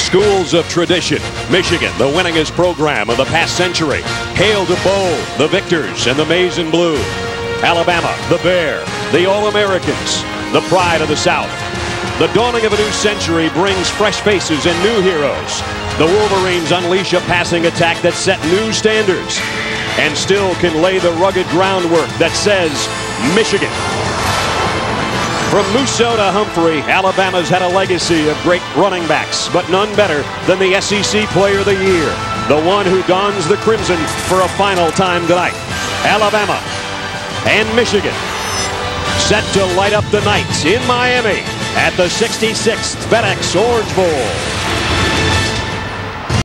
Schools of tradition. Michigan, the winningest program of the past century. Hail to Bo, the victors, and the maize and blue. Alabama, the bear, the All-Americans, the pride of the South. The dawning of a new century brings fresh faces and new heroes. The Wolverines unleash a passing attack that set new standards and still can lay the rugged groundwork that says Michigan. From Musso to Humphrey, Alabama's had a legacy of great running backs, but none better than the SEC Player of the Year, the one who dons the crimson for a final time tonight. Alabama and Michigan set to light up the night in Miami at the 66th FedEx Orange Bowl.